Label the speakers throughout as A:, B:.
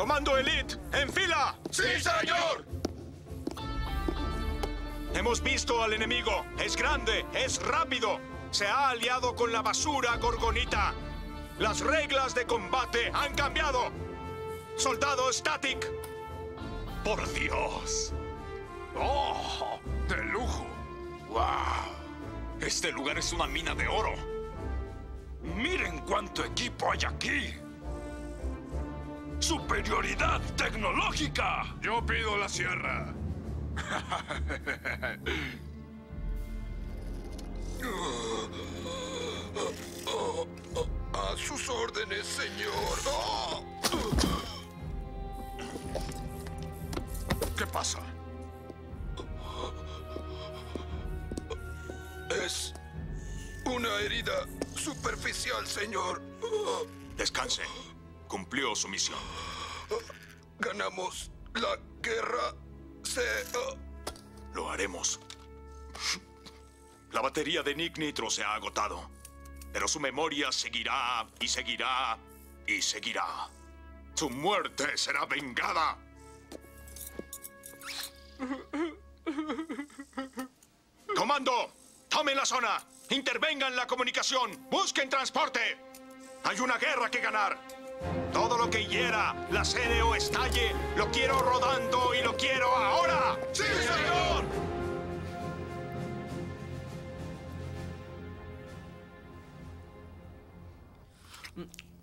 A: Comando Elite, en fila.
B: ¡Sí, señor!
A: Hemos visto al enemigo. Es grande, es rápido. Se ha aliado con la basura gorgonita. Las reglas de combate han cambiado. Soldado Static.
B: ¡Por Dios! ¡Oh! ¡De lujo! ¡Wow! Este lugar es una mina de oro. ¡Miren cuánto equipo hay aquí! ¡Superioridad tecnológica! Yo pido la sierra. A sus órdenes, señor. ¿Qué pasa? Es una herida superficial, señor.
A: Descanse. Cumplió su misión.
B: Ganamos la guerra. Se...
A: Lo haremos. La batería de Nick Nitro se ha agotado. Pero su memoria seguirá y seguirá y seguirá. Su muerte será vengada. Comando, tomen la zona. Intervengan la comunicación. Busquen transporte. Hay una guerra que ganar. Todo lo que hiera, la sede o estalle, lo quiero rodando y lo quiero ahora.
B: ¡Sí, señor!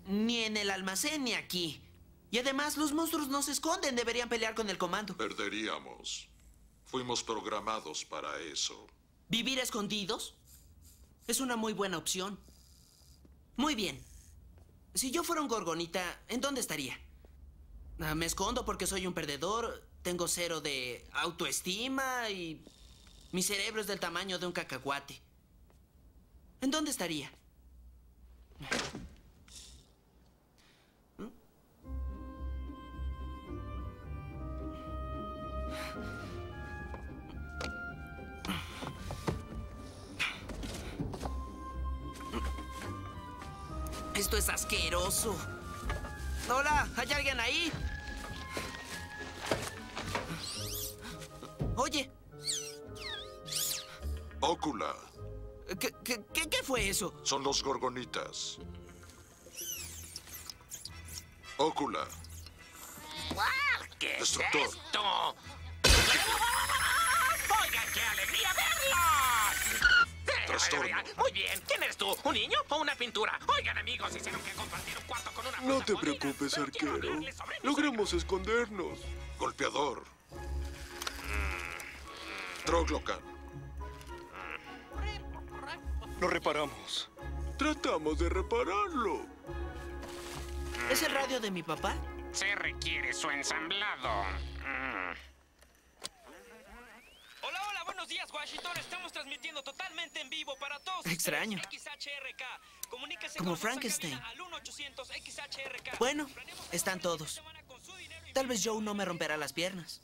C: Ni en el almacén ni aquí. Y además, los monstruos no se esconden. Deberían pelear con el comando.
D: Perderíamos. Fuimos programados para eso.
C: ¿Vivir escondidos? Es una muy buena opción. Muy bien. Si yo fuera un gorgonita, ¿en dónde estaría? Ah, me escondo porque soy un perdedor, tengo cero de autoestima y mi cerebro es del tamaño de un cacahuate. ¿En dónde estaría? Esto es asqueroso. Hola, ¿hay alguien ahí? Oye,
D: Ócula.
C: ¿qué, qué, qué- qué fue eso?
D: Son los gorgonitas. Ócula.
E: ¿Qué
D: Destructor.
E: es esto? ¡Oigan, qué alegría verlos!
D: Trastorno.
E: Muy bien, ¿quién eres tú? ¿Un niño o una pintura? Oigan, amigos, hicieron que compartir un cuarto con una
F: No te preocupes, arquero. Logramos escondernos.
D: Golpeador. Troglocan.
F: Lo reparamos. Tratamos de repararlo.
C: ¿Es el radio de mi papá?
E: Se requiere su ensamblado. Mm.
G: Hola, hola, buenos días, Washington. Estamos transmitiendo totalmente en vivo para todos.
C: Extraño.
G: ustedes. XHRK. Comuníquese
C: Como
G: con
C: Frankenstein.
G: cabina al 1-800 XHRK.
C: Bueno, están todos. Tal vez Joe no me romperá las piernas.